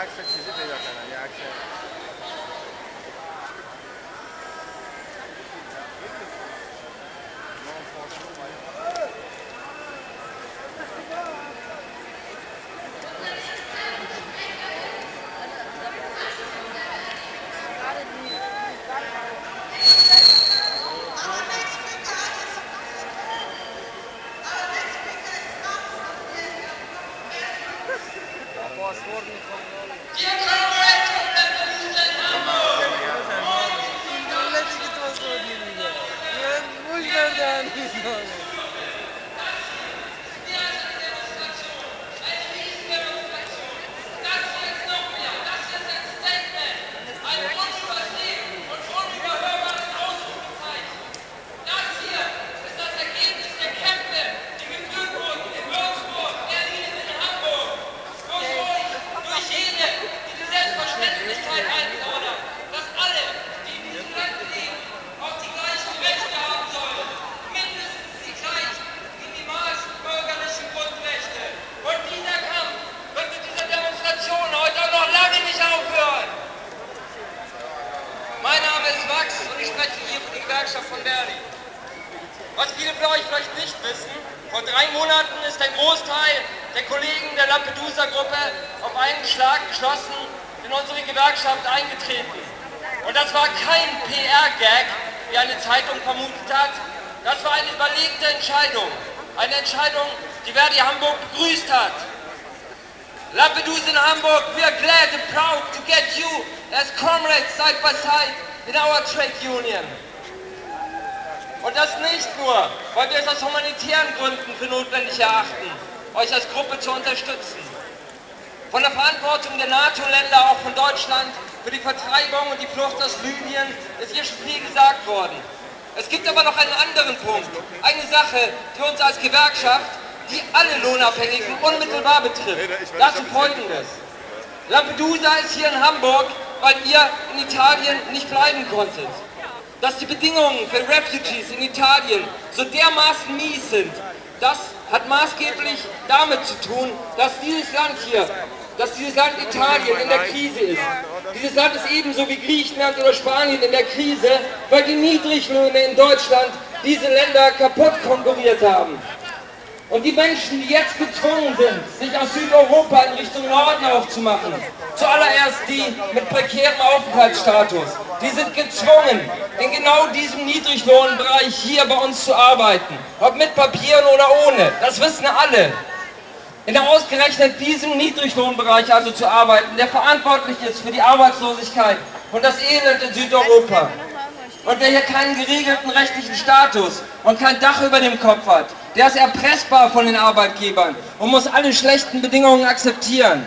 عکس چیزی پیدا کردم یه عکس По оформлению. Gewerkschaft von Verdi. Was viele von euch vielleicht nicht wissen, vor drei Monaten ist ein Großteil der Kollegen der Lampedusa-Gruppe auf einen Schlag geschlossen in unsere Gewerkschaft eingetreten. Und das war kein PR-Gag, wie eine Zeitung vermutet hat. Das war eine überlegte Entscheidung. Eine Entscheidung, die Verdi Hamburg begrüßt hat. Lampedusa in Hamburg, we are glad and proud to get you as comrades side by side in our trade union. Und das nicht nur, weil wir es aus humanitären Gründen für notwendig erachten, euch als Gruppe zu unterstützen. Von der Verantwortung der NATO-Länder, auch von Deutschland, für die Vertreibung und die Flucht aus Libyen ist hier schon viel gesagt worden. Es gibt aber noch einen anderen Punkt, eine Sache, die uns als Gewerkschaft die alle Lohnabhängigen unmittelbar betrifft. Dazu folgendes. Lampedusa ist hier in Hamburg, weil ihr in Italien nicht bleiben konntet. Dass die Bedingungen für Refugees in Italien so dermaßen mies sind, das hat maßgeblich damit zu tun, dass dieses Land hier, dass dieses Land Italien in der Krise ist. Dieses Land ist ebenso wie Griechenland oder Spanien in der Krise, weil die Niedriglöhne in Deutschland diese Länder kaputt konkurriert haben. Und die Menschen, die jetzt gezwungen sind, sich aus Südeuropa in Richtung Norden aufzumachen, zuallererst die mit prekärem Aufenthaltsstatus, die sind gezwungen, in genau diesem Niedriglohnbereich hier bei uns zu arbeiten. Ob mit Papieren oder ohne, das wissen alle. In der ausgerechnet diesem Niedriglohnbereich also zu arbeiten, der verantwortlich ist für die Arbeitslosigkeit und das Elend in Südeuropa. Und der hier keinen geregelten rechtlichen Status und kein Dach über dem Kopf hat, der ist erpressbar von den Arbeitgebern und muss alle schlechten Bedingungen akzeptieren.